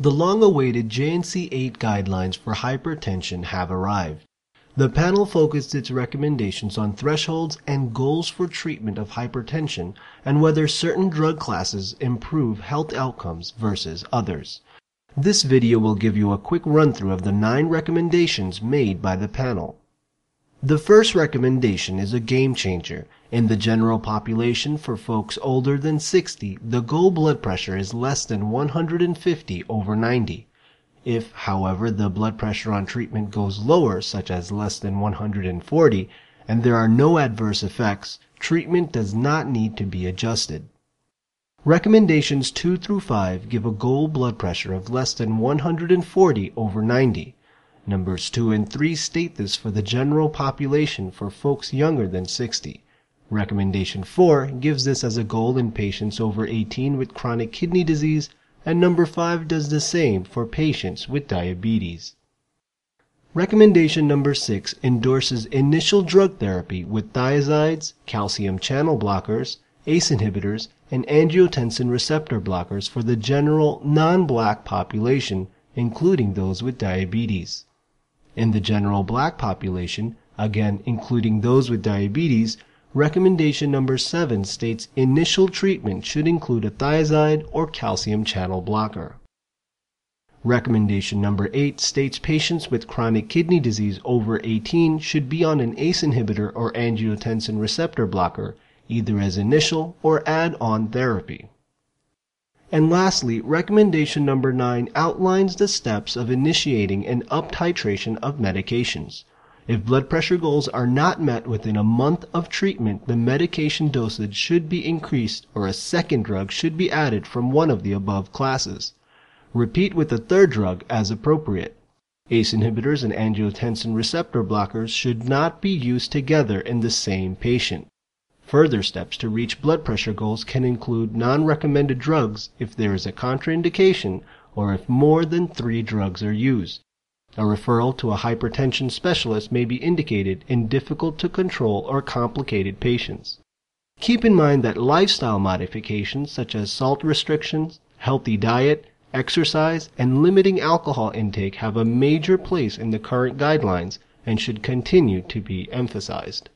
The long-awaited JNC 8 guidelines for hypertension have arrived. The panel focused its recommendations on thresholds and goals for treatment of hypertension and whether certain drug classes improve health outcomes versus others. This video will give you a quick run-through of the nine recommendations made by the panel. The first recommendation is a game changer. In the general population for folks older than 60, the goal blood pressure is less than 150 over 90. If, however, the blood pressure on treatment goes lower, such as less than 140, and there are no adverse effects, treatment does not need to be adjusted. Recommendations 2 through 5 give a goal blood pressure of less than 140 over 90. Numbers 2 and 3 state this for the general population for folks younger than 60. Recommendation 4 gives this as a goal in patients over 18 with chronic kidney disease, and number 5 does the same for patients with diabetes. Recommendation number 6 endorses initial drug therapy with thiazides, calcium channel blockers, ACE inhibitors, and angiotensin receptor blockers for the general non-black population, including those with diabetes. In the general black population, again including those with diabetes, recommendation number 7 states initial treatment should include a thiazide or calcium channel blocker. Recommendation number 8 states patients with chronic kidney disease over 18 should be on an ACE inhibitor or angiotensin receptor blocker, either as initial or add-on therapy. And lastly, recommendation number 9 outlines the steps of initiating an up titration of medications. If blood pressure goals are not met within a month of treatment, the medication dosage should be increased or a second drug should be added from one of the above classes. Repeat with a third drug as appropriate. ACE inhibitors and angiotensin receptor blockers should not be used together in the same patient. Further steps to reach blood pressure goals can include non-recommended drugs if there is a contraindication or if more than three drugs are used. A referral to a hypertension specialist may be indicated in difficult to control or complicated patients. Keep in mind that lifestyle modifications such as salt restrictions, healthy diet, exercise, and limiting alcohol intake have a major place in the current guidelines and should continue to be emphasized.